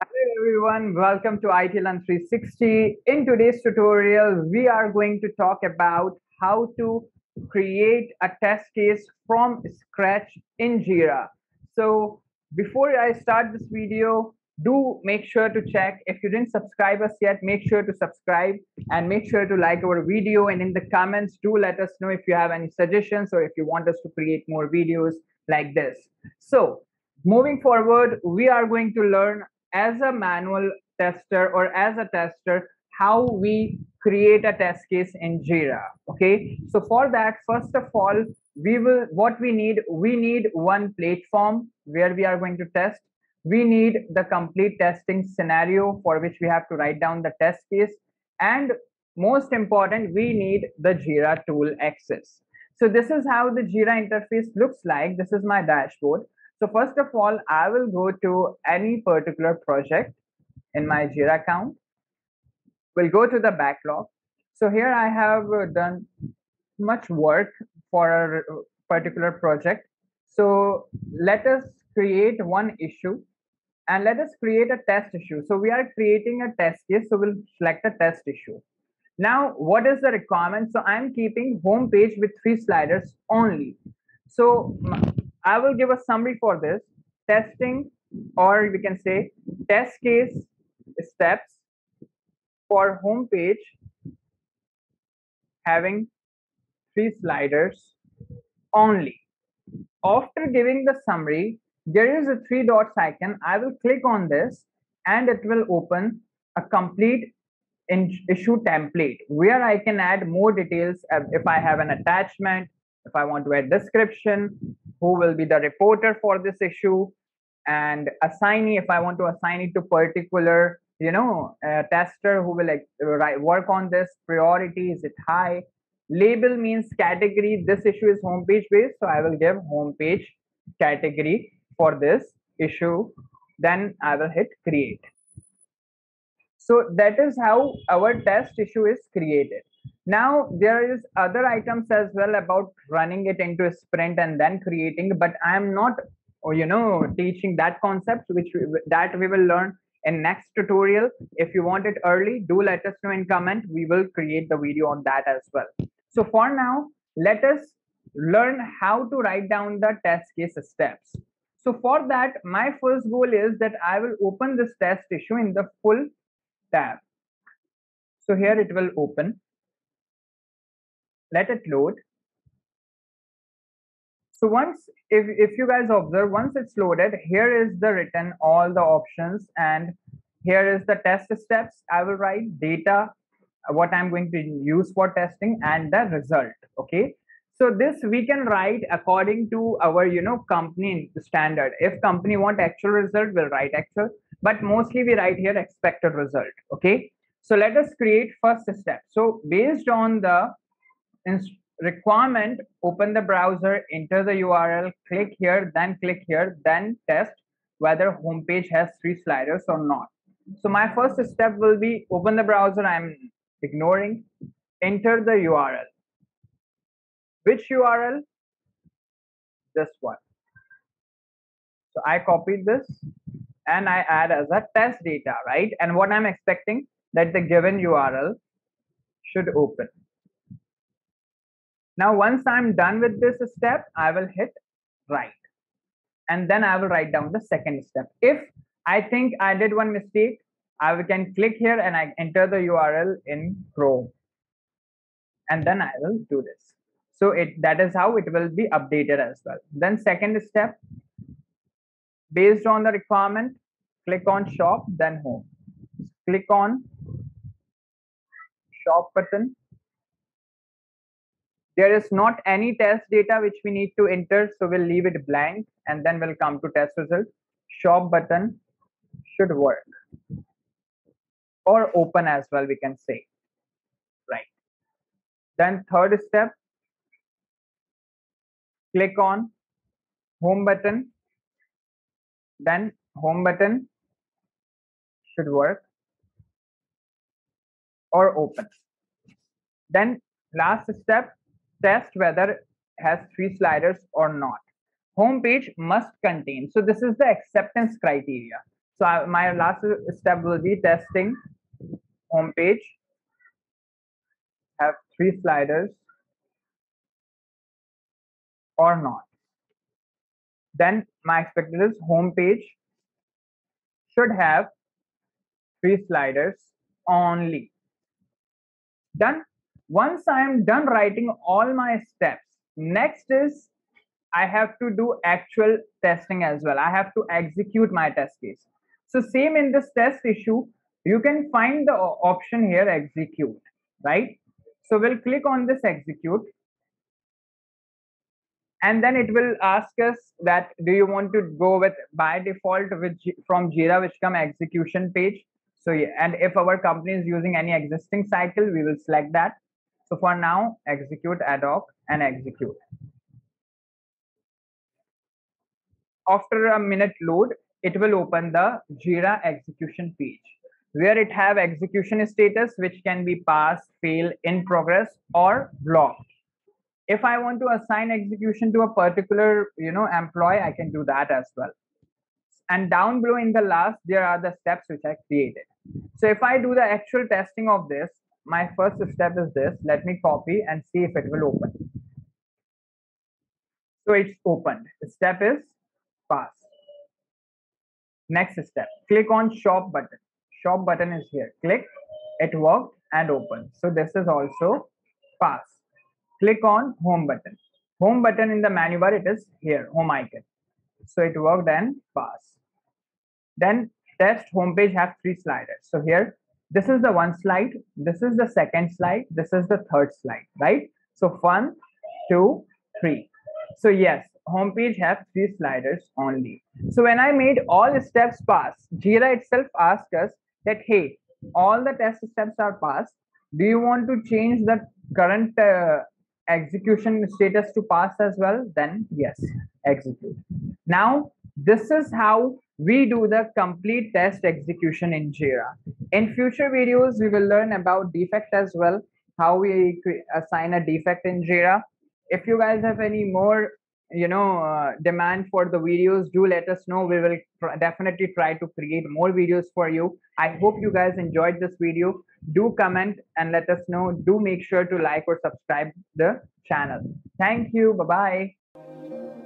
Hello everyone, welcome to IT Learn 360. In today's tutorial, we are going to talk about how to create a test case from scratch in Jira. So before I start this video, do make sure to check if you didn't subscribe us yet make sure to subscribe and make sure to like our video and in the comments do let us know if you have any suggestions or if you want us to create more videos like this so moving forward we are going to learn as a manual tester or as a tester how we create a test case in jira okay? So for that first of all we will what we need we need one platform where we are going to test. We need the complete testing scenario for which we have to write down the test case. And most important we need the jira tool access. So this is how the jira interface looks like. This is my dashboard so first of all i will go to any particular project in my jira account we'll go to the backlog so here i have uh, done much work for a particular project so let us create one issue and let us create a test issue. So we are creating a test case. So we'll select a test issue. Now, what is the requirement? So I'm keeping home page with three sliders only. So I will give a summary for this testing, or we can say test case steps for home page having three sliders only. After giving the summary, there is a three dots icon. I will click on this and it will open a complete issue template where I can add more details if I have an attachment, if I want to add description, who will be the reporter for this issue, and assignee if I want to assign it to particular, you know, tester who will like work on this. Priority is it high? Label means category. This issue is homepage based, so I will give homepage category for this issue then I will hit create. So that is how our test issue is created. Now there is other items as well about running it into a sprint and then creating, but I am not, you know, teaching that concept, which that we will learn in next tutorial. If you want it early, do let us know in comment. We will create the video on that as well. So for now, let us learn how to write down the test case steps. So for that, my first goal is that I will open this test issue in the full tab. So here it will open. Let it load. So once, if, if you guys observe, once it's loaded, here is the written, all the options, and here is the test steps. I will write data, what I'm going to use for testing, and the result. Okay so this we can write according to our you know company standard if company want actual result we'll write actual but mostly we write here expected result okay so let us create first step so based on the requirement open the browser enter the url click here then click here then test whether homepage has three sliders or not so my first step will be open the browser i'm ignoring enter the url which URL? This one. So I copied this and I add as a test data, right? And what I'm expecting that the given URL should open. Now, once I'm done with this step, I will hit write. And then I will write down the second step. If I think I did one mistake, I can click here and I enter the URL in Chrome. And then I will do this so it that is how it will be updated as well then second step based on the requirement click on shop then home click on shop button there is not any test data which we need to enter so we'll leave it blank and then we'll come to test result shop button should work. Or open as well we can say. Right. Then third step click on home button. Then home button should work. Or open. Then last step test whether has three sliders or not home page must contain so this is the acceptance criteria So I, my last step will be testing home page. Have three sliders or not. Then my expected is home page should have three sliders only. Done. Once I am done writing all my steps, next is I have to do actual testing as well. I have to execute my test case. So same in this test issue, you can find the option here execute, right? So we'll click on this execute and then it will ask us that do you want to go with by default with from Jira which come execution page. So yeah, and if our company is using any existing cycle, we will select that. So for now, execute ad hoc and execute. After a minute load, it will open the Jira execution page where it have execution status which can be pass, fail, in progress or blocked. If I want to assign execution to a particular you know employee, I can do that as well. And down below in the last, there are the steps which I created. So if I do the actual testing of this, my first step is this. Let me copy and see if it will open. So it's opened. The step is pass. Next step, click on shop button. Shop button is here. Click, it worked and open. So this is also pass. Click on home button. Home button in the menu bar, it is here, home icon. So it worked and pass. Then test homepage have three sliders. So here, this is the one slide. This is the second slide. This is the third slide, right? So one, two, three. So yes, homepage have three sliders only. So when I made all the steps pass, Jira itself asked us that, hey, all the test steps are passed. Do you want to change the current uh, execution status to pass as well? Then yes, execute. Now, this is how we do the complete test execution in Jira. In future videos, we will learn about defect as well, how we assign a defect in Jira. If you guys have any more you know uh, demand for the videos do let us know. We will definitely try to create more videos for you. I hope you guys enjoyed this video. Do comment and let us know. Do make sure to like or subscribe the channel. Thank you. Bye bye